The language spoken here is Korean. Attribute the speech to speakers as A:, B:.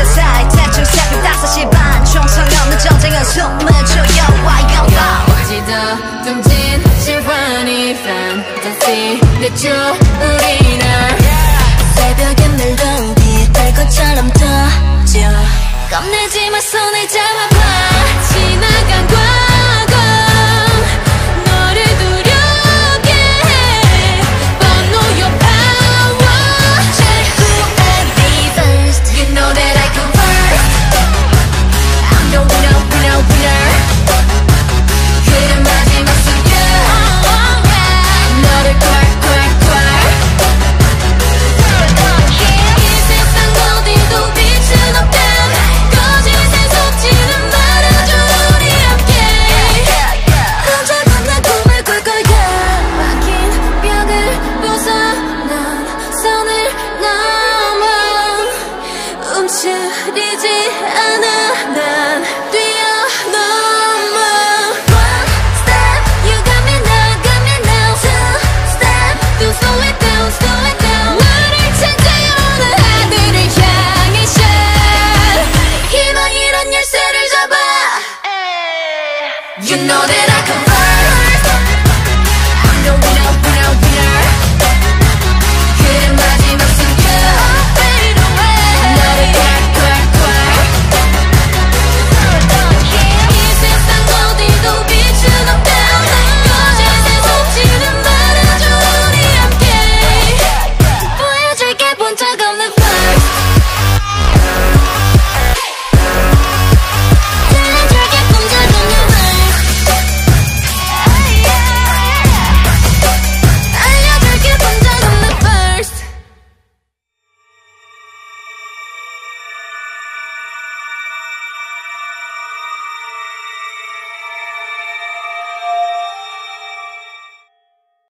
A: 그 사이 대충 새벽 5시 반. 총성 없는 전쟁은 숨을 조여와 영광
B: 듬진 신환이 판타지 대충 우리는
A: 새벽에 물던 빛 달것처럼 떠져
B: 겁내지 마 손을 잡아. You know that I can